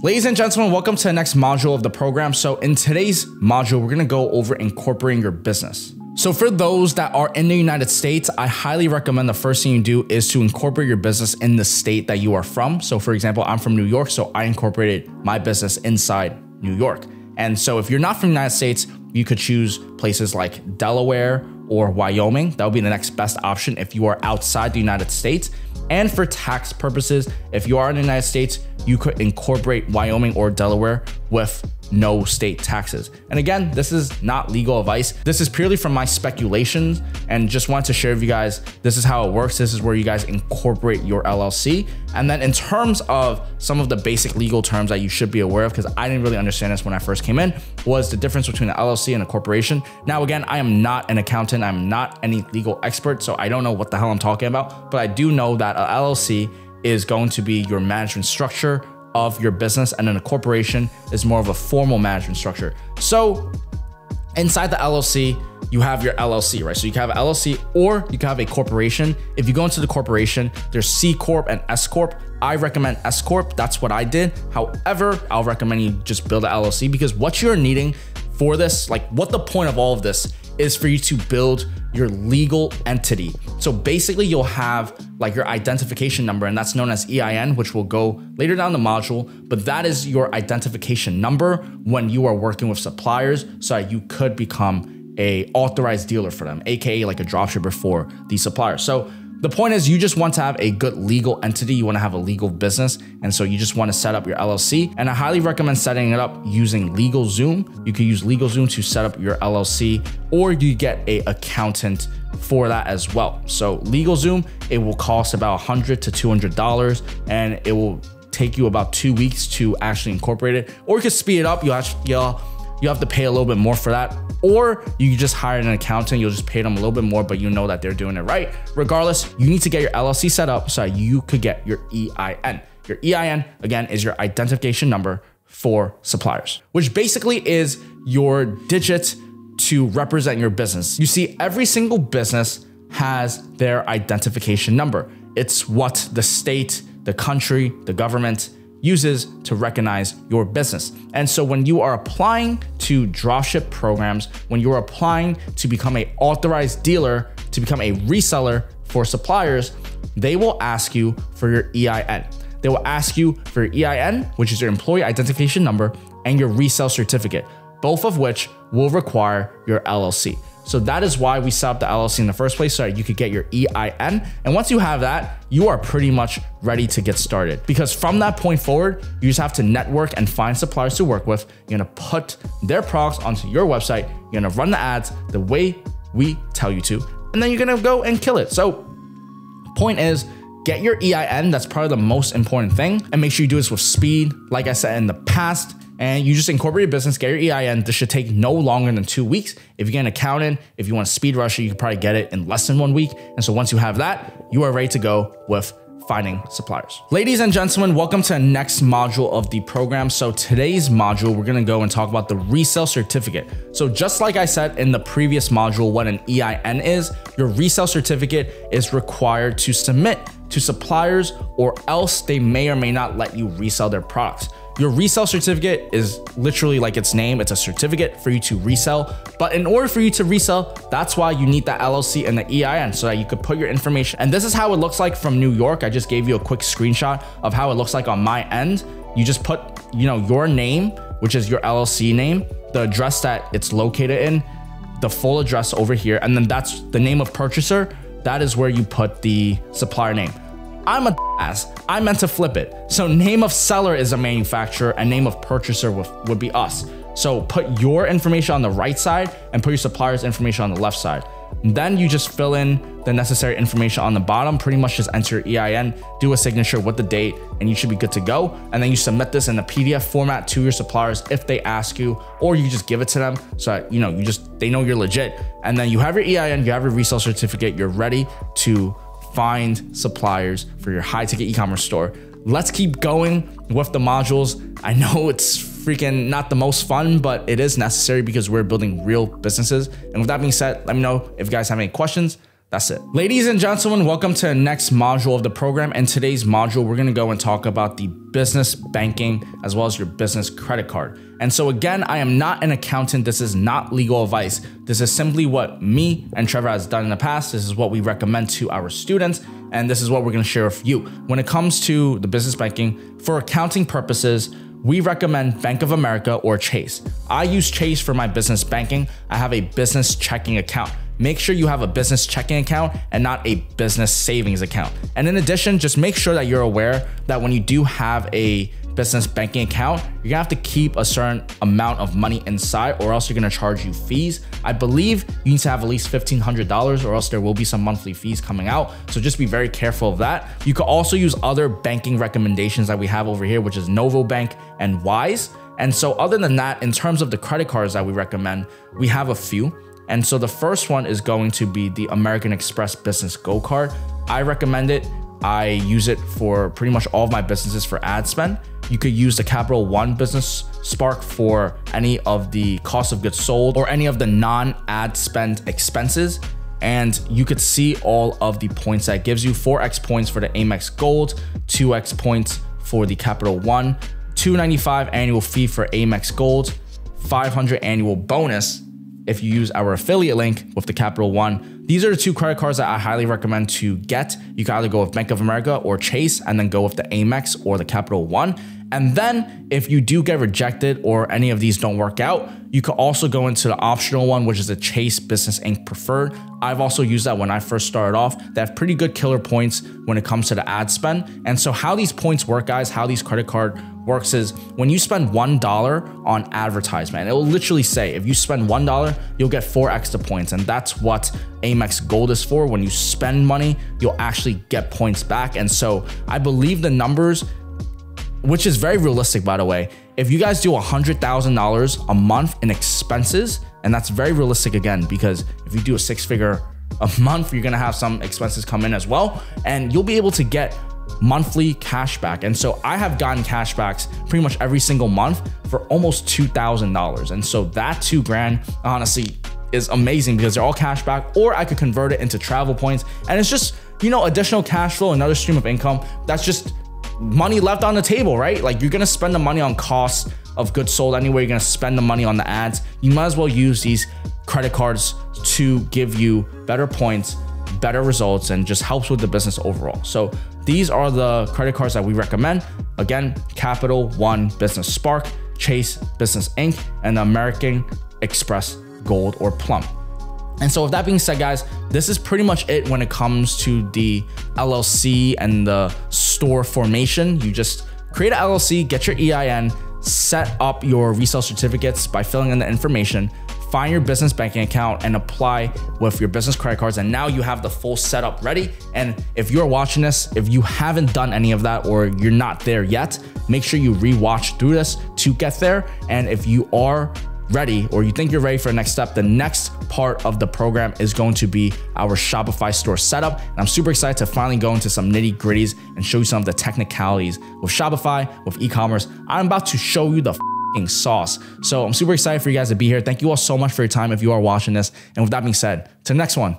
Ladies and gentlemen, welcome to the next module of the program. So in today's module, we're gonna go over incorporating your business. So for those that are in the United States, I highly recommend the first thing you do is to incorporate your business in the state that you are from. So for example, I'm from New York, so I incorporated my business inside New York. And so if you're not from the United States, you could choose places like Delaware or Wyoming. That would be the next best option if you are outside the United States. And for tax purposes, if you are in the United States, you could incorporate Wyoming or Delaware with no state taxes. And again, this is not legal advice. This is purely from my speculations and just want to share with you guys, this is how it works. This is where you guys incorporate your LLC. And then in terms of some of the basic legal terms that you should be aware of, because I didn't really understand this when I first came in, was the difference between an LLC and a corporation. Now, again, I am not an accountant. I'm not any legal expert, so I don't know what the hell I'm talking about, but I do know that a LLC is going to be your management structure of your business, and then a corporation is more of a formal management structure. So inside the LLC, you have your LLC, right? So you can have an LLC or you can have a corporation. If you go into the corporation, there's C Corp and S Corp. I recommend S Corp. That's what I did. However, I'll recommend you just build an LLC because what you're needing for this, like what the point of all of this is for you to build your legal entity. So basically you'll have like your identification number and that's known as EIN, which will go later down the module, but that is your identification number when you are working with suppliers so that you could become a authorized dealer for them, AKA like a dropshipper for these suppliers. So the point is you just want to have a good legal entity. You want to have a legal business. And so you just want to set up your LLC. And I highly recommend setting it up using LegalZoom. You can use LegalZoom to set up your LLC or you get a accountant for that as well. So LegalZoom, it will cost about 100 to $200 and it will take you about two weeks to actually incorporate it. Or you can speed it up. You'll, actually, you'll, you have to pay a little bit more for that or you just hire an accountant, you'll just pay them a little bit more, but you know that they're doing it right. Regardless, you need to get your LLC set up so you could get your EIN. Your EIN, again, is your identification number for suppliers, which basically is your digit to represent your business. You see, every single business has their identification number. It's what the state, the country, the government, uses to recognize your business. And so when you are applying to dropship programs, when you're applying to become a authorized dealer, to become a reseller for suppliers, they will ask you for your EIN. They will ask you for your EIN, which is your employee identification number, and your resale certificate, both of which will require your LLC. So that is why we set up the LLC in the first place so that you could get your EIN. And once you have that, you are pretty much ready to get started. Because from that point forward, you just have to network and find suppliers to work with. You're gonna put their products onto your website. You're gonna run the ads the way we tell you to, and then you're gonna go and kill it. So point is, get your EIN. That's probably the most important thing. And make sure you do this with speed. Like I said in the past, and you just incorporate your business, get your EIN. This should take no longer than two weeks. If you get an accountant, if you want to speed rush it, you can probably get it in less than one week. And so once you have that, you are ready to go with finding suppliers. Ladies and gentlemen, welcome to the next module of the program. So today's module, we're gonna go and talk about the resale certificate. So just like I said in the previous module, what an EIN is, your resale certificate is required to submit to suppliers or else they may or may not let you resell their products. Your resale certificate is literally like its name. It's a certificate for you to resell. But in order for you to resell, that's why you need that LLC and the EIN so that you could put your information. And this is how it looks like from New York. I just gave you a quick screenshot of how it looks like on my end. You just put, you know, your name, which is your LLC name, the address that it's located in, the full address over here, and then that's the name of purchaser. That is where you put the supplier name. I'm a ass. I meant to flip it. So name of seller is a manufacturer and name of purchaser would, be us. So put your information on the right side and put your supplier's information on the left side. Then you just fill in the necessary information on the bottom, pretty much just enter your EIN, do a signature with the date, and you should be good to go. And then you submit this in a PDF format to your suppliers if they ask you, or you just give it to them so that, you know, you just, they know you're legit. And then you have your EIN, you have your resale certificate, you're ready to find suppliers for your high ticket e-commerce store. Let's keep going with the modules. I know it's freaking not the most fun, but it is necessary because we're building real businesses. And with that being said, let me know if you guys have any questions. That's it. Ladies and gentlemen, welcome to the next module of the program. In today's module, we're gonna go and talk about the business banking as well as your business credit card. And so again, I am not an accountant. This is not legal advice. This is simply what me and Trevor has done in the past. This is what we recommend to our students. And this is what we're gonna share with you. When it comes to the business banking, for accounting purposes, we recommend Bank of America or Chase. I use Chase for my business banking. I have a business checking account make sure you have a business checking account and not a business savings account. And in addition, just make sure that you're aware that when you do have a business banking account, you're gonna have to keep a certain amount of money inside or else you're gonna charge you fees. I believe you need to have at least $1,500 or else there will be some monthly fees coming out. So just be very careful of that. You could also use other banking recommendations that we have over here, which is Novo Bank and Wise. And so other than that, in terms of the credit cards that we recommend, we have a few. And so the first one is going to be the American Express Business Gold Card. I recommend it. I use it for pretty much all of my businesses for ad spend. You could use the Capital One Business Spark for any of the cost of goods sold or any of the non ad spend expenses. And you could see all of the points that gives you 4x points for the Amex Gold, 2x points for the Capital One, 295 annual fee for Amex Gold, 500 annual bonus if you use our affiliate link with the Capital One. These are the two credit cards that I highly recommend to get. You can either go with Bank of America or Chase and then go with the Amex or the Capital One. And then if you do get rejected or any of these don't work out, you could also go into the optional one, which is the Chase Business Ink Preferred. I've also used that when I first started off. They have pretty good killer points when it comes to the ad spend. And so how these points work, guys, how these credit card works is when you spend $1 on advertisement, it will literally say if you spend $1, you'll get four extra points. And that's what Amex Gold is for. When you spend money, you'll actually get points back. And so I believe the numbers which is very realistic, by the way. If you guys do $100,000 a month in expenses, and that's very realistic again, because if you do a six figure a month, you're gonna have some expenses come in as well, and you'll be able to get monthly cash back. And so I have gotten cash backs pretty much every single month for almost $2,000. And so that two grand, honestly, is amazing because they're all cash back, or I could convert it into travel points. And it's just, you know, additional cash flow, another stream of income. That's just money left on the table, right? Like you're gonna spend the money on costs of goods sold anyway. You're gonna spend the money on the ads. You might as well use these credit cards to give you better points, better results, and just helps with the business overall. So these are the credit cards that we recommend. Again, Capital One Business Spark, Chase Business Ink, and the American Express Gold or Plum. And so, with that being said, guys, this is pretty much it when it comes to the LLC and the store formation. You just create an LLC, get your EIN, set up your resale certificates by filling in the information, find your business banking account and apply with your business credit cards. And now you have the full setup ready. And if you're watching this, if you haven't done any of that or you're not there yet, make sure you rewatch through this to get there. And if you are ready or you think you're ready for the next step, the next part of the program is going to be our Shopify store setup. And I'm super excited to finally go into some nitty gritties and show you some of the technicalities with Shopify, with e-commerce. I'm about to show you the sauce. So I'm super excited for you guys to be here. Thank you all so much for your time if you are watching this. And with that being said, to the next one.